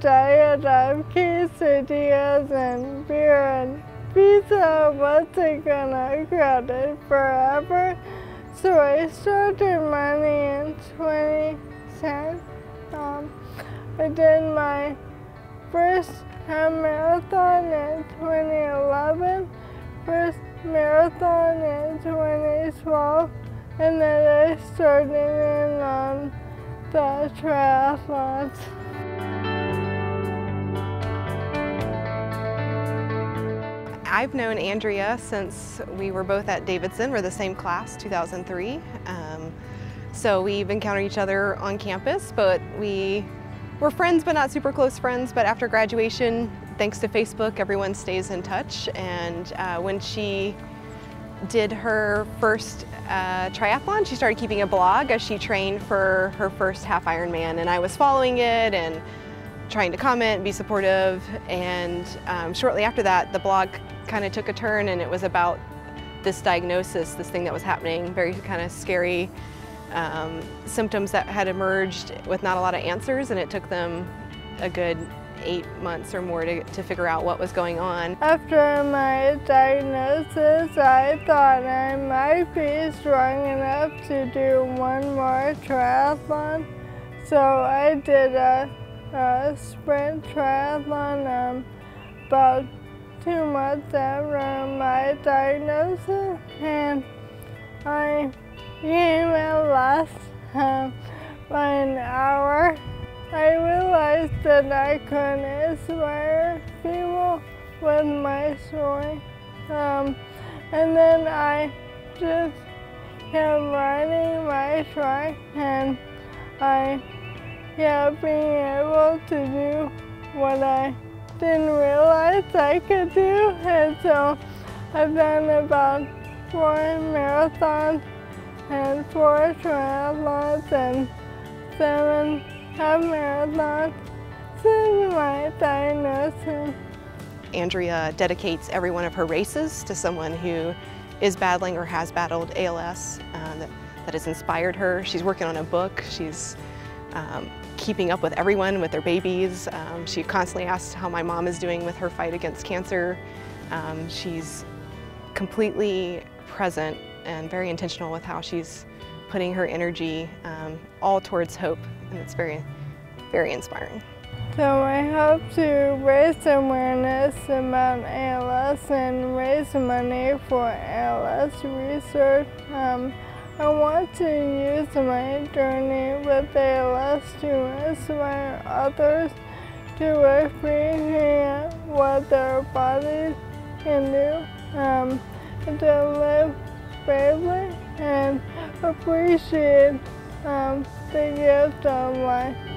diet of quesadillas and beer and pizza wasn't gonna cut forever. So I started running in 2010. Um, I did my first half marathon in 2011, first marathon in 2012, and then I started in on the triathlons. I've known Andrea since we were both at Davidson. We're the same class, 2003. Um, so we've encountered each other on campus, but we were friends, but not super close friends. But after graduation, thanks to Facebook, everyone stays in touch. And uh, when she did her first uh, triathlon, she started keeping a blog as she trained for her first half Ironman. And I was following it and trying to comment, and be supportive. And um, shortly after that, the blog kind of took a turn and it was about this diagnosis, this thing that was happening, very kind of scary um, symptoms that had emerged with not a lot of answers and it took them a good eight months or more to, to figure out what was going on. After my diagnosis, I thought I might be strong enough to do one more triathlon. So I did a, a sprint triathlon um, about two months after my diagnosis and I came in last um, by an hour. That I couldn't inspire people with my story. Um, and then I just kept riding my track and I kept being able to do what I didn't realize I could do. And so I've done about four marathons and four triathlons and seven half marathons. Andrea dedicates every one of her races to someone who is battling or has battled ALS uh, that, that has inspired her. She's working on a book. She's um, keeping up with everyone, with their babies. Um, she constantly asks how my mom is doing with her fight against cancer. Um, she's completely present and very intentional with how she's putting her energy um, all towards hope, and it's very, very inspiring. So I hope to raise awareness about ALS and raise money for ALS research. Um, I want to use my journey with ALS to inspire others to appreciate what their bodies can do, um, to live bravely and appreciate um, the gift of life.